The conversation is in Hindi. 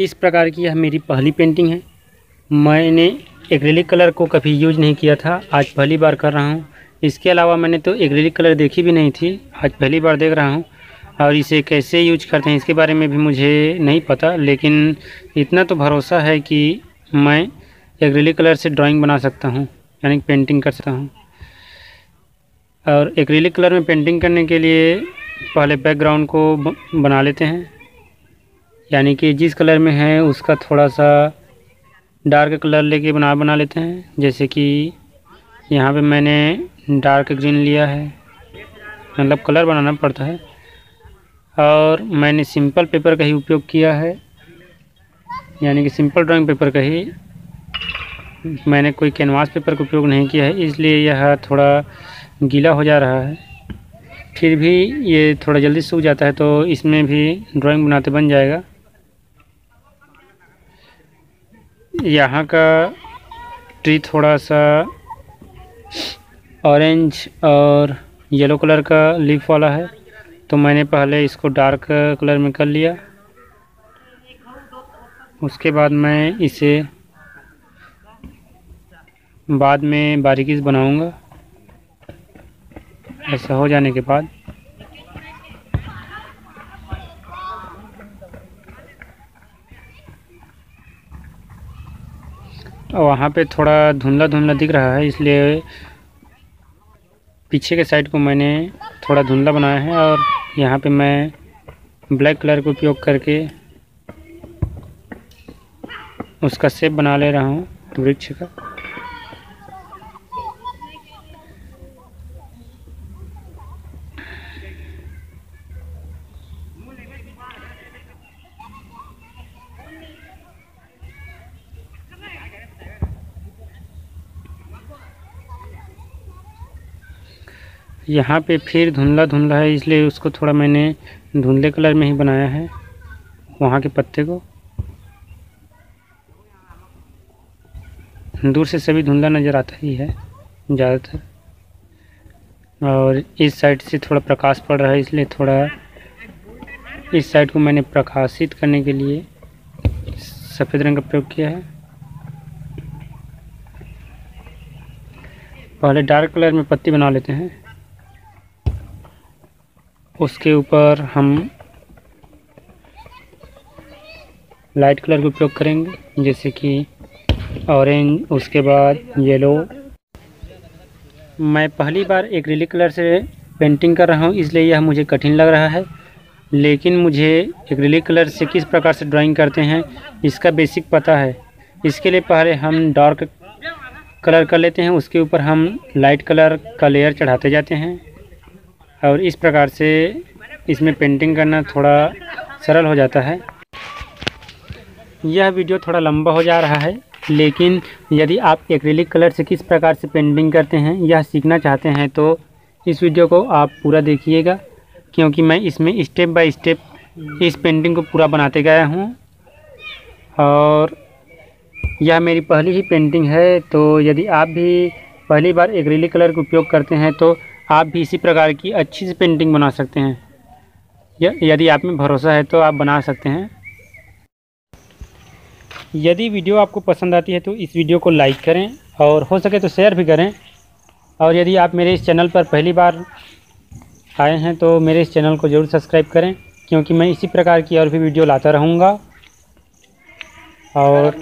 इस प्रकार की यह मेरी पहली पेंटिंग है। मैंने एक्रेलिक कलर को कभी यूज़ नहीं किया था। आज पहली बार कर रहा हूँ। इसके अलावा मैंने तो एक्रेलिक कलर देखी भी नहीं थी। आज पहली बार देख रहा हूँ और इसे कैसे यूज़ करते हैं इसके बारे में भी मुझे नहीं पता। लेकिन इतना तो भरोसा है कि मैं एक्रेलिक कलर से ड्राइंग बना सकता हूँ, यानी पेंटिंग कर सकता हूँ। और एक्रेलिक कलर में पेंटिंग करने के लिए पहले बैकग्राउंड को बना लेते हैं। यानी कि जिस कलर में है, उसका थोड़ा सा डार्क कलर लेके बना बना लेते हैं। जैसे कि यहाँ पे मैंने डार्क ग्रीन लिया है। मतलब कलर बनाना पड़ता है। और मैंने सिंपल पेपर का ही उपयोग किया है। यानी कि सिंपल ड्राइंग पेपर का ही मैंने कोई कैनवास पेपर का उपयोग नहीं किया है। इसलिए यह थोड़ा गीला हो जा रहा है। फिर भी ये थोड़ा जल्दी सूख जाता है तो इसमें भी ड्राइंग बनाते बन जाएगा। यहाँ का ट्री थोड़ा सा ऑरेंज और येलो कलर का लीफ वाला है। तो मैंने पहले इसको डार्क कलर में कर लिया। उसके बाद मैं इसे बाद में बारीकी से बनाऊँगा। ऐसा हो जाने के बाद। वहाँ पे थोड़ा धुंधला धुंधला दिख रहा है, इसलिए पीछे के साइड को मैंने थोड़ा धुंधला बनाया है और यहाँ पे मैं ब्लैक कलर का उपयोग करके उसका सेप बना ले रहा हूँ, वृक्ष का। यहाँ पे फिर धुंधला धुंधला है, इसलिए उसको थोड़ा मैंने धुंधले कलर में ही बनाया है, वहाँ के पत्ते को। दूर से सभी धुंधला नज़र आता ही है, ज़्यादातर। और इस साइड से थोड़ा प्रकाश पड़ रहा है, इसलिए थोड़ा इस साइड को मैंने प्रकाशित करने के लिए सफ़ेद रंग का प्रयोग किया है। पहले डार्क कलर में पत्ती बना लेते हैं। उसके ऊपर हम लाइट कलर का उपयोग करेंगे, जैसे कि ऑरेंज, उसके बाद येलो। मैं पहली बार एक्रिलिक कलर से पेंटिंग कर रहा हूँ, इसलिए यह मुझे कठिन लग रहा है। लेकिन मुझे एक्रिलिक कलर से किस प्रकार से ड्राइंग करते हैं, इसका बेसिक पता है। इसके लिए पहले हम डार्क कलर कर लेते हैं, उसके ऊपर हम लाइट कलर का लेयर चढ़ाते जाते हैं। और इस प्रकार से इसमें पेंटिंग करना थोड़ा सरल हो जाता है। यह वीडियो थोड़ा लंबा हो जा रहा है, लेकिन यदि आप एक्रेलिक कलर से किस प्रकार से पेंटिंग करते हैं, यह सीखना चाहते हैं तो इस वीडियो को आप पूरा देखिएगा, क्योंकि मैं इसमें स्टेप बाय स्टेप इस पेंटिंग को पूरा बनाते गया हूँ। और यह मेरी पहली ही पेंटिंग है तो यदि आप भी पहली बार एक्रेलिक कलर का उपयोग करते हैं तो आप भी इसी प्रकार की अच्छी सी पेंटिंग बना सकते हैं। यदि आप में भरोसा है तो आप बना सकते हैं। यदि वीडियो आपको पसंद आती है तो इस वीडियो को लाइक करें और हो सके तो शेयर भी करें। और यदि आप मेरे इस चैनल पर पहली बार आए हैं तो मेरे इस चैनल को ज़रूर सब्सक्राइब करें, क्योंकि मैं इसी प्रकार की और भी वीडियो लाता रहूँगा। और